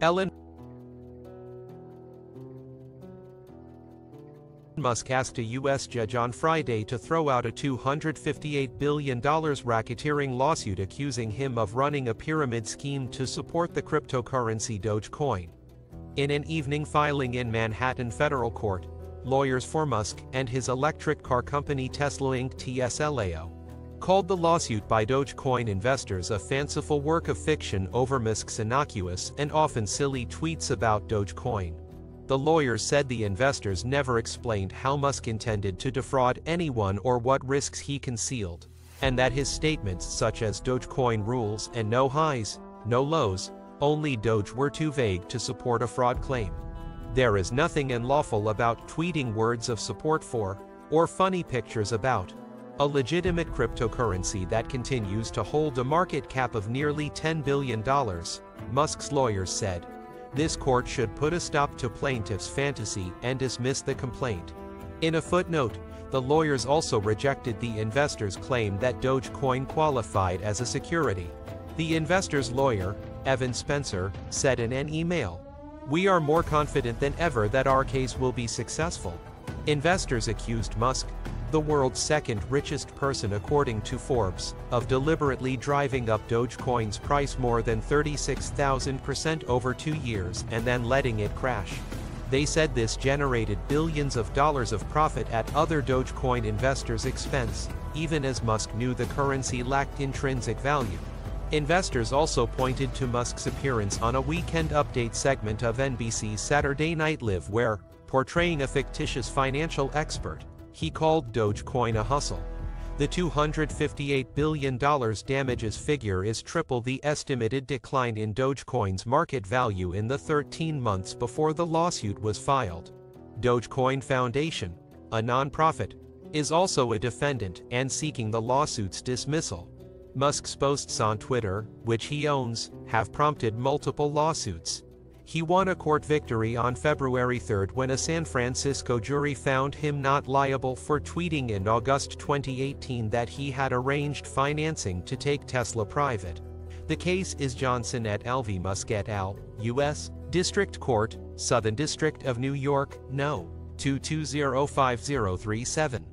Elon Musk asked a U.S. judge on Friday to throw out a $258 billion racketeering lawsuit accusing him of running a pyramid scheme to support the cryptocurrency Dogecoin. In an evening filing in Manhattan federal court, lawyers for Musk and his electric car company Tesla Inc. TSLAO called the lawsuit by Dogecoin investors a fanciful work of fiction over Musk's innocuous and often silly tweets about Dogecoin. The lawyers said the investors never explained how Musk intended to defraud anyone or what risks he concealed, and that his statements such as Dogecoin rules and no highs, no lows, only Doge were too vague to support a fraud claim. There is nothing unlawful about tweeting words of support for, or funny pictures about, a legitimate cryptocurrency that continues to hold a market cap of nearly $10 billion, Musk's lawyers said. This court should put a stop to plaintiff's fantasy and dismiss the complaint. In a footnote, the lawyers also rejected the investor's claim that Dogecoin qualified as a security. The investor's lawyer, Evan Spencer, said in an email, We are more confident than ever that our case will be successful. Investors accused Musk, the world's second richest person according to Forbes, of deliberately driving up Dogecoin's price more than 36,000% over two years and then letting it crash. They said this generated billions of dollars of profit at other Dogecoin investors' expense, even as Musk knew the currency lacked intrinsic value. Investors also pointed to Musk's appearance on a weekend update segment of NBC's Saturday Night Live where, portraying a fictitious financial expert, he called Dogecoin a hustle. The $258 billion damages figure is triple the estimated decline in Dogecoin's market value in the 13 months before the lawsuit was filed. Dogecoin Foundation, a nonprofit, is also a defendant and seeking the lawsuit's dismissal. Musk's posts on Twitter, which he owns, have prompted multiple lawsuits. He won a court victory on February 3 when a San Francisco jury found him not liable for tweeting in August 2018 that he had arranged financing to take Tesla private. The case is Johnson et al. v. Musk et al., U.S. District Court, Southern District of New York, No. 2205037.